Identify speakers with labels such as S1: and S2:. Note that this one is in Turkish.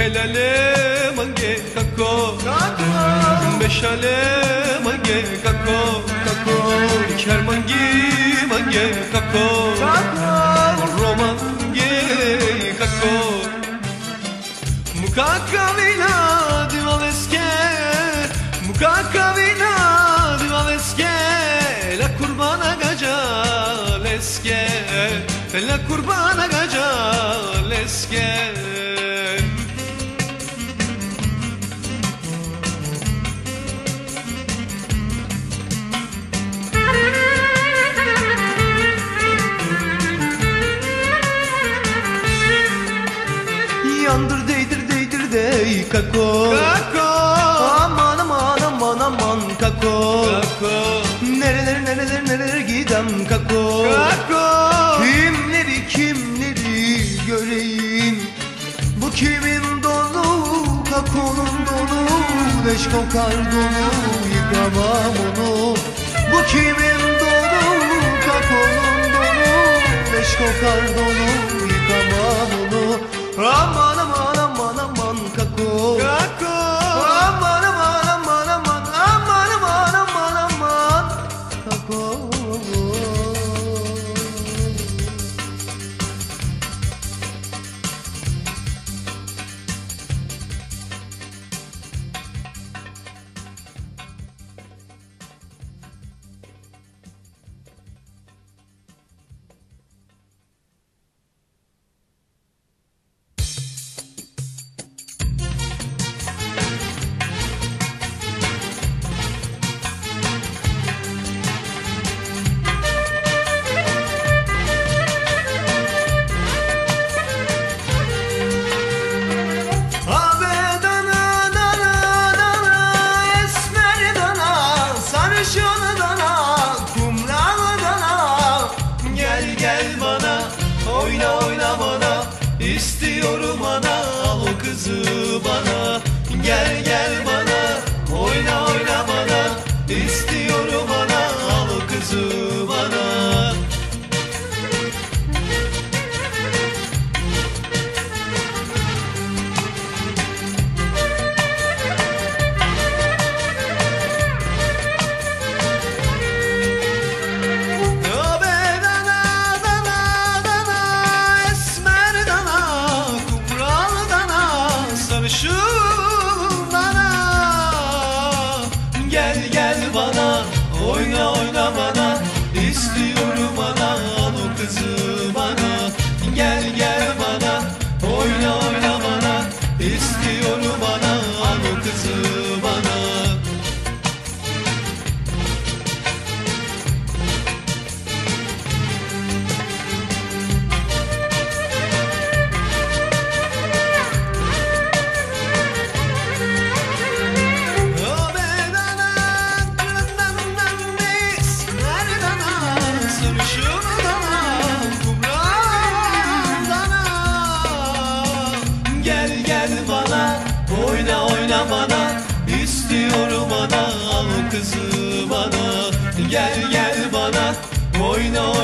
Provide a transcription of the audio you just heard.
S1: Kelale mange kako Meşale mange kako kako Kermangi mange kako
S2: Kako
S1: Romange kako Mukakavina divaleske Mukakavina divaleske La kurbana gaca leske La kurbana gaca leske
S2: Yandır değdir değdir dey kako.
S1: Kako.
S2: Aman aman aman aman kako.
S1: Kako.
S2: Nereler nereler nereler gidem kako.
S1: Kako.
S2: Kimleri kimleri göreyim? Bu kimin donu kakonun donu Leş kokar donu yıkamam onu. Bu kimin donu kakonun donu Leş kokar donu yıkamam onu. Aman
S1: kızı bana. Gel gel bana Gel bana oyna oyna bana. İstiyorum ana al o kızı bana. Gel gel bana oyna oyna bana. İstiyorum Gel bana oyna oyna bana. İstiyorum ana al kızı bana. Gel gel bana oyna oyna bana